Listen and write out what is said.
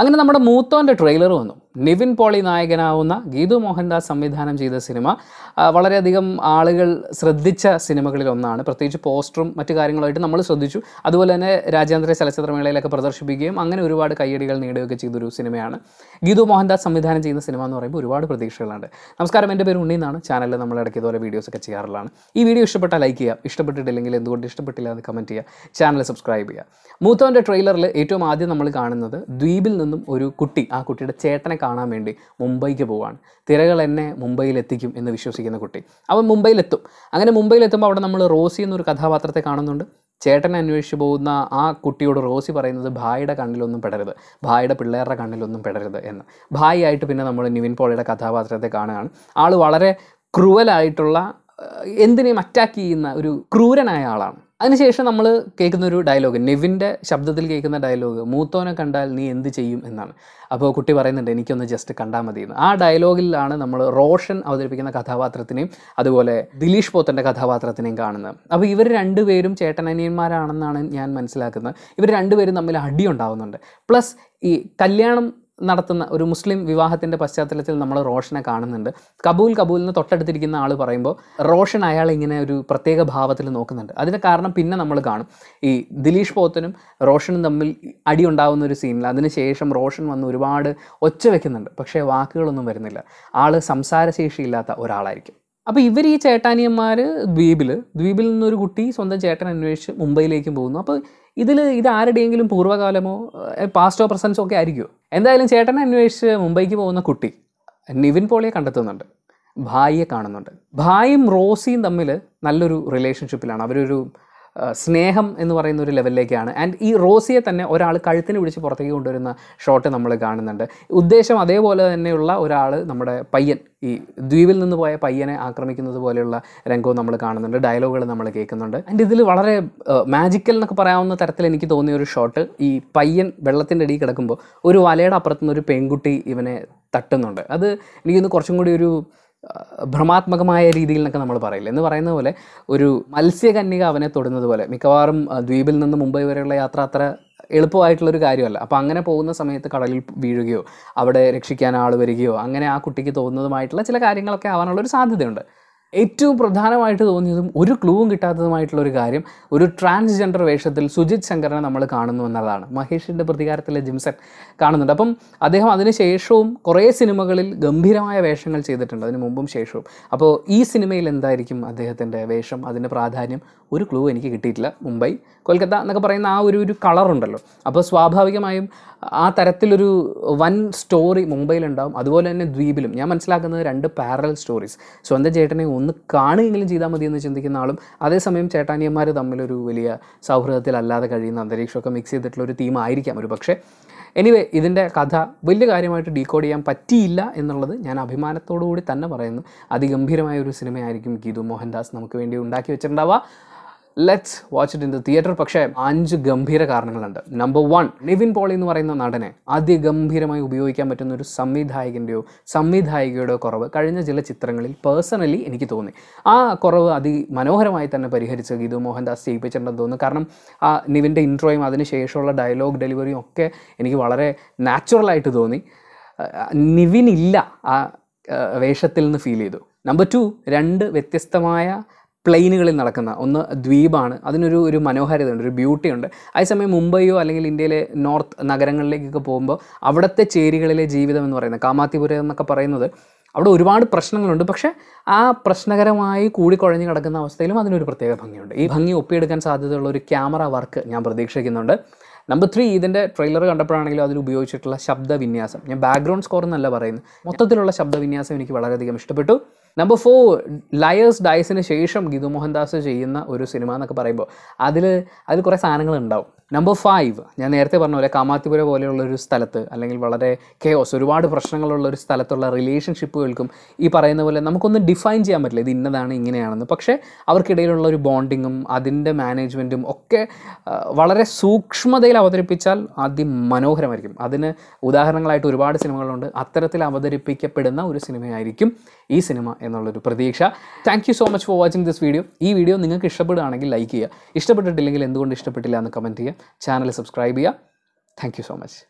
അങ്ങനെ നമ്മുടെ മൂത്തോന്റെ ട്രെയിലർ വന്നു. നിവിൻ പോളി നായകനാവുന്ന ഗീതു മോഹൻദാസ് സംവിധാനം ചെയ്ത സിനിമ വളരെയധികം ആളുകൾ ശ്രദ്ധിച്ച സിനിമകളിൽ ഒന്നാണ്. പ്രത്യേകിച്ച് പോസ്റ്ററും മറ്റു കാര്യങ്ങളുമായിട്ട് നമ്മൾ ശ്രദ്ധിച്ചു. അതുപോലെ തന്നെ രാജ്യാന്തര ചലച്ചിത്രമേളയിലൊക്കെ പ്രദർശിപ്പിക്കുകയും അങ്ങനെ ഒരുപാട് കയ്യടികൾ നേടുകയൊക്കെ ചെയ്തൊരു സിനിമയാണ്. ഗീതു മോഹൻദാസ് സംവിധാനം ചെയ്യുന്ന സിനിമ എന്ന് പറയുമ്പോൾ ഒരുപാട് പ്രതീക്ഷകളുണ്ട്. നമസ്കാരം എന്റെ പേര് ഉണ്ണി എന്നാണ്. ചാനലിൽ നമ്മൾ ഇടയ്ക്ക് ഇതുപോലെ വീഡിയോസൊക്കെ ചെയ്യാറുള്ളതാണ്. ഈ വീഡിയോ ഇഷ്ടപ്പെട്ടാൽ ലൈക്ക് ചെയ്യുക. ഇഷ്ടപ്പെട്ടിട്ടില്ലെങ്കിൽ എന്തുകൊണ്ട് ഇഷ്ടപ്പെട്ടില്ല എന്ന് കമന്റ് ചെയ്യുക. ചാനൽ സബ്സ്ക്രൈബ് ചെയ്യുക. മൂത്തോന്റെ ട്രെയിലറിൽ ഏറ്റവും ആദ്യം നമ്മൾ കാണുന്നത് ദ്വീപിൽ നിന്നും ഒരു കുട്ടി ആ കുട്ടിയുടെ ചേട്ടനെ കാണാൻ വേണ്ടി മുംബൈക്ക് പോവാണ്. തിരകൾ എന്നെ മുംബൈയിലെത്തിക്കും എന്ന് വിശ്വസിക്കുന്ന കുട്ടി. അവൻ മുംബൈയിലെത്തും. അങ്ങനെ മുംബൈയിലെത്തുമ്പോൾ അവിടെ നമ്മൾ റോസി എന്നൊരു കഥാപാത്രത്തെ കാണുന്നുണ്ട്. ചേട്ടനെ അന്വേഷിച്ചു പോകുന്ന ആ കുട്ടിയോട് റോസി പറയുന്നത് ഭായിയുടെ കണ്ണിലൊന്നും പെടരുത്. ഭായിയുടെ പിള്ളേരുടെ കണ്ണിലൊന്നും പെടരുത് എന്ന്. ഭായി ആയിട്ട് പിന്നെ നമ്മൾ നിവിൻ പോളിയുടെ കഥാപാത്രത്തെ കാണുകയാണ്. ആൾ വളരെ ക്രൂവലായിട്ടുള്ള എന്തിനേയും അറ്റാക്ക് ചെയ്യുന്ന ഒരു ക്രൂരനായ ആളാണ്. അതിനുശേഷം നമ്മൾ കേൾക്കുന്ന ഒരു ഡയലോഗ് നെവിന്റെ ശബ്ദത്തിൽ കേൾക്കുന്ന ഡയലോഗ് മൂത്തോനെ കണ്ടാൽ നീ എന്ത് ചെയ്യും എന്നാണ്. അപ്പോൾ കുട്ടി പറയുന്നുണ്ട് എനിക്കൊന്ന് ജസ്റ്റ് കണ്ടാൽ മതി എന്ന് ആ ഡയലോഗിലാണ് നമ്മൾ റോഷൻ അവതരിപ്പിക്കുന്ന കഥാപാത്രത്തിനെയും അതുപോലെ ദിലീഷ് പോത്തന്റെ കഥാപാത്രത്തിനെയും കാണുന്നത്. അപ്പോൾ ഇവർ രണ്ടുപേരും ചേട്ടനനിയന്മാരാണെന്നാണ് ഞാൻ മനസ്സിലാക്കുന്നത്. ഇവർ രണ്ടുപേരും തമ്മിൽ അടി ഉണ്ടാവുന്നുണ്ട്. പ്ലസ് ഈ കല്യാണം നടത്തുന്ന ഒരു മുസ്ലിം വിവാഹത്തിന്റെ പശ്ചാത്തലത്തിൽ നമ്മൾ റോഷനെ കാണുന്നുണ്ട്. കബൂൽ കബൂലിന് തൊട്ടടുത്തിരിക്കുന്ന ആൾ പറയുമ്പോൾ റോഷൻ അയാൾ ഇങ്ങനെ ഒരു പ്രത്യേക ഭാവത്തിൽ നോക്കുന്നുണ്ട്. അതിന് കാരണം പിന്നെ നമ്മൾ കാണും. ഈ ദിലീഷ് പോത്തനും റോഷനും തമ്മിൽ അടി ഉണ്ടാകുന്ന ഒരു സീനിൽ അതിനുശേഷം റോഷൻ വന്ന് ഒരുപാട് ഒച്ച വെക്കുന്നുണ്ട്. പക്ഷേ വാക്കുകളൊന്നും വരുന്നില്ല. ആൾ സംസാരശേഷിയില്ലാത്ത ഒരാളായിരിക്കും. അപ്പോൾ ഇവർ ഈ ചേട്ടാനിയന്മാർ ദ്വീപിൽ ദ്വീപിൽ നിന്നൊരു കുട്ടി സ്വന്തം ചേട്ടൻ അന്വേഷിച്ച് മുംബൈയിലേക്കും പോകുന്നു. അപ്പോൾ ഇതിൽ ഇത് ആരുടെയെങ്കിലും പൂർവകാലമോ പാസ്റ്റോ പ്രസൻസോ ഒക്കെ ആയിരിക്കുമോ എന്തായാലും ചേട്ടനെ അന്വേഷിച്ച് മുംബൈക്ക് പോകുന്ന കുട്ടി നിവിൻ പോളിയെ കണ്ടെത്തുന്നുണ്ട്. ഭായിയെ കാണുന്നുണ്ട്. ഭായിയും റോസിയും തമ്മിൽ നല്ലൊരു റിലേഷൻഷിപ്പിലാണ് അവരൊരു സ്നേഹം എന്ന് പറയുന്ന ഒരു ലെവലിലേക്കാണ്. ആൻഡ് ഈ റോസിയെ തന്നെ ഒരാൾ കഴുത്തിന് പിടിച്ച് പുറത്തേക്ക് കൊണ്ടുവരുന്ന ഷോട്ട് നമ്മൾ കാണുന്നുണ്ട്. ഉദ്ദേശം അതേപോലെ തന്നെയുള്ള ഒരാൾ നമ്മുടെ പയ്യൻ ഈ ദ്വീപിൽ നിന്ന് പോയ പയ്യനെ ആക്രമിക്കുന്നത് പോലെയുള്ള രംഗവും നമ്മൾ കാണുന്നുണ്ട്. ഡയലോഗുകൾ നമ്മൾ കേൾക്കുന്നുണ്ട്. ആൻഡ് ഇതിൽ വളരെ മാജിക്കൽ എന്നൊക്കെ പറയാവുന്ന തരത്തിൽ എനിക്ക് തോന്നിയ ഒരു ഷോട്ട് ഈ പയ്യൻ വെള്ളത്തിന്റെ അടിയിൽ കിടക്കുമ്പോൾ ഒരു വലയുടെ അപ്പുറത്തുനിന്ന് ഒരു പെൺകുട്ടി ഇവനെ തട്ടുന്നുണ്ട്. അത് എനിക്കൊന്ന് കുറച്ചും കൂടി ഒരു ഭ്രമാത്മകമായ രീതിയിൽ എന്നൊക്കെ നമ്മൾ പറയില്ല. എന്ന് പറയുന്ന പോലെ ഒരു മത്സ്യകന്യക അവനെ തൊടുന്നത് പോലെ മിക്കവാറും ദ്വീപിൽ നിന്ന് മുംബൈ വരെയുള്ള യാത്ര അത്ര എളുപ്പമായിട്ടുള്ളൊരു കാര്യമല്ല. അപ്പോൾ അങ്ങനെ പോകുന്ന സമയത്ത് കടലിൽ വീഴുകയോ അവിടെ രക്ഷിക്കാൻ ആൾ വരികയോ അങ്ങനെ ആ കുട്ടിക്ക് തോന്നുന്നതുമായിട്ടുള്ള ചില കാര്യങ്ങളൊക്കെ ആവാനുള്ളൊരു സാധ്യതയുണ്ട്. ഏറ്റവും പ്രധാനമായിട്ട് തോന്നിയതും ഒരു ക്ലൂവും കിട്ടാത്തതുമായിട്ടുള്ള ഒരു കാര്യം ഒരു ട്രാൻസ്ജെൻഡർ വേഷത്തിൽ സുജിത് ശങ്കറിനെ നമ്മൾ കാണുന്നു എന്നതാണ്. മഹേഷിന്റെ പ്രതികാരത്തിലെ ജിംസൺ കാണുന്നുണ്ട്. അപ്പം അദ്ദേഹം അതിന് ശേഷവും കുറേ സിനിമകളിൽ ഗംഭീരമായ വേഷങ്ങൾ ചെയ്തിട്ടുണ്ട്. അതിന് മുമ്പും ശേഷവും. അപ്പോൾ ഈ സിനിമയിൽ എന്തായിരിക്കും അദ്ദേഹത്തിന്റെ വേഷം? അതിന്റെ പ്രാധാന്യം? ഒരു ക്ലൂ എനിക്ക് കിട്ടിയിട്ടില്ല. മുംബൈ കൊൽക്കത്ത എന്നൊക്കെ പറയുന്ന ആ ഒരു ഒരു കളറുണ്ടല്ലോ അപ്പോൾ സ്വാഭാവികമായും ആ തരത്തിലൊരു വൻ സ്റ്റോറി മുംബൈയിലുണ്ടാവും. അതുപോലെ തന്നെ ദ്വീപിലും. ഞാൻ മനസ്സിലാക്കുന്നത് രണ്ട് പാരൽ സ്റ്റോറീസ് സ്വന്തം ചേട്ടനെ ഒന്ന് കാണുകയെങ്കിലും ചെയ്താൽ മതി എന്ന് ചിന്തിക്കുന്ന ആളും അതേസമയം ചേട്ടാനിയന്മാർ തമ്മിലൊരു വലിയ സൗഹൃദത്തിലല്ലാതെ കഴിയുന്ന അന്തരീക്ഷമൊക്കെ മിക്സ് ചെയ്തിട്ടുള്ള ഒരു തീം ആയിരിക്കാം ഒരു പക്ഷേ. എനിവേ ഇതിന്റെ കഥ വലിയ കാര്യമായിട്ട് ഡീകോഡ് ചെയ്യാൻ പറ്റിയില്ല എന്നുള്ളത് ഞാൻ അഭിമാനത്തോടു കൂടി തന്നെ പറയുന്നു. അതിഗംഭീരമായ ഒരു സിനിമയായിരിക്കും ഗീതു മോഹൻദാസ് നമുക്ക് വേണ്ടി ഉണ്ടാക്കി വെച്ചിട്ടുണ്ടാവുക. Let's watch it in the theatre പക്ഷേ അഞ്ച് ഗംഭീര കാരണങ്ങളുണ്ട്. നമ്പർ വൺ നിവിൻ പോളി എന്ന് പറയുന്ന നടനെ അതിഗംഭീരമായി ഉപയോഗിക്കാൻ പറ്റുന്ന ഒരു സംവിധായകന്റെയോ സംവിധായികയുടെയോ കുറവ് കഴിഞ്ഞ ചില ചിത്രങ്ങളിൽ പേഴ്സണലി എനിക്ക് തോന്നി. ആ കുറവ് അതിമനോഹരമായി തന്നെ പരിഹരിച്ച് ഗീതു മോഹൻദാസ് ചെയ്യിപ്പിച്ചിട്ടുണ്ടെന്ന് തോന്നുന്നു. കാരണം ആ നിവിന്റെ ഇൻട്രോയും അതിനുശേഷമുള്ള ഡയലോഗ് ഡെലിവറിയും ഒക്കെ എനിക്ക് വളരെ നാച്ചുറലായിട്ട് തോന്നി. നിവിൻ ഇല്ല ആ വേഷത്തിൽ നിന്ന് ഫീൽ ചെയ്തു. നമ്പർ ടു രണ്ട് വ്യത്യസ്തമായ പ്ലെയിനുകളിൽ നടക്കുന്ന ഒന്ന് ദ്വീപാണ്. അതിനൊരു ഒരു മനോഹാരിതയുണ്ട് ഒരു ബ്യൂട്ടി ഉണ്ട് അതേസമയം മുംബൈയോ അല്ലെങ്കിൽ ഇന്ത്യയിലെ നോർത്ത് നഗരങ്ങളിലേക്കൊക്കെ പോകുമ്പോൾ അവിടുത്തെ ചേരികളിലെ ജീവിതം എന്ന് പറയുന്നത് കാമാത്തിപുരം എന്നൊക്കെ പറയുന്നത് അവിടെ ഒരുപാട് പ്രശ്നങ്ങളുണ്ട്. പക്ഷേ ആ പ്രശ്നകരമായി കൂടിക്കുഴഞ്ഞ് കിടക്കുന്ന അവസ്ഥയിലും അതിനൊരു പ്രത്യേക ഭംഗിയുണ്ട്. ഈ ഭംഗി ഒപ്പിയെടുക്കാൻ സാധ്യതയുള്ള ഒരു ക്യാമറ വർക്ക് ഞാൻ പ്രതീക്ഷിക്കുന്നുണ്ട്. നമ്പർ ത്രീ ഇതിന്റെ ട്രെയിലർ കണ്ടപ്പോഴാണെങ്കിലും അതിൽ ഉപയോഗിച്ചിട്ടുള്ള ശബ്ദവിന്യാസം. ഞാൻ ബാക്ക്ഗ്രൗണ്ട് സ്കോർ എന്നല്ല പറയുന്നത്. മൊത്തത്തിലുള്ള ശബ്ദവിന്യാസം എനിക്ക് വളരെയധികം ഇഷ്ടപ്പെട്ടു. നമ്പർ ഫോർ ലയേഴ്സ് ഡൈസിന് ശേഷം ഗീതു മോഹൻദാസ് ചെയ്യുന്ന ഒരു സിനിമ എന്നൊക്കെ പറയുമ്പോൾ അതിൽ അതിൽ കുറേ സാധനങ്ങൾ ഉണ്ടാവും. നമ്പർ ഫൈവ് ഞാൻ നേരത്തെ പറഞ്ഞ പോലെ കാമാത്തിപുര പോലെയുള്ള ഒരു സ്ഥലത്ത് അല്ലെങ്കിൽ വളരെ കെയോസ് ഒരുപാട് പ്രശ്നങ്ങളുള്ള ഒരു സ്ഥലത്തുള്ള റിലേഷൻഷിപ്പുകൾക്കും ഈ പറയുന്ന പോലെ നമുക്കൊന്നും ഡിഫൈൻ ചെയ്യാൻ പറ്റില്ല. ഇത് ഇന്നതാണ് ഇങ്ങനെയാണെന്ന്. പക്ഷേ അവർക്കിടയിലുള്ള ഒരു ബോണ്ടിങ്ങും അതിന്റെ മാനേജ്മെന്റും ഒക്കെ വളരെ സൂക്ഷ്മതയിൽ അവതരിപ്പിച്ചാൽ അതിമനോഹരമായിരിക്കും. അതിന് ഉദാഹരണങ്ങളായിട്ട് ഒരുപാട് സിനിമകളുണ്ട്. അത്തരത്തിൽ അവതരിപ്പിക്കപ്പെടുന്ന ഒരു സിനിമയായിരിക്കും ഈ സിനിമ എന്നുള്ളൊരു പ്രതീക്ഷ. Thank you so much for watching this video ഈ വീഡിയോ നിങ്ങൾക്ക് ഇഷ്ടപ്പെടുകയാണെങ്കിൽ ലൈക്ക് ചെയ്യുക. ഇഷ്ടപ്പെട്ടിട്ടില്ലെങ്കിൽ എന്തുകൊണ്ട് ഇഷ്ടപ്പെട്ടില്ല എന്ന് കമന്റ് ചെയ്യുക. ചാനൽ സബ്സ്ക്രൈബ് ചെയ്യുക. Thank so much